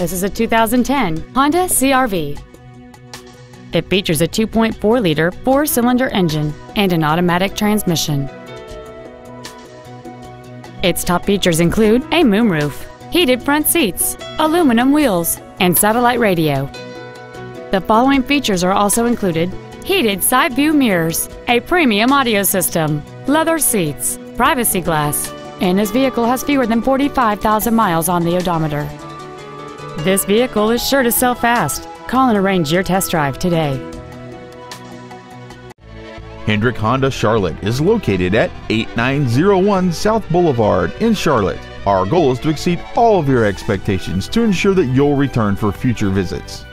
This is a 2010 Honda CRV. It features a 2.4-liter four-cylinder engine and an automatic transmission. Its top features include a moonroof, heated front seats, aluminum wheels, and satellite radio. The following features are also included heated side view mirrors, a premium audio system, leather seats, privacy glass, and this vehicle has fewer than 45,000 miles on the odometer. This vehicle is sure to sell fast. Call and arrange your test drive today. Hendrick Honda Charlotte is located at 8901 South Boulevard in Charlotte. Our goal is to exceed all of your expectations to ensure that you'll return for future visits.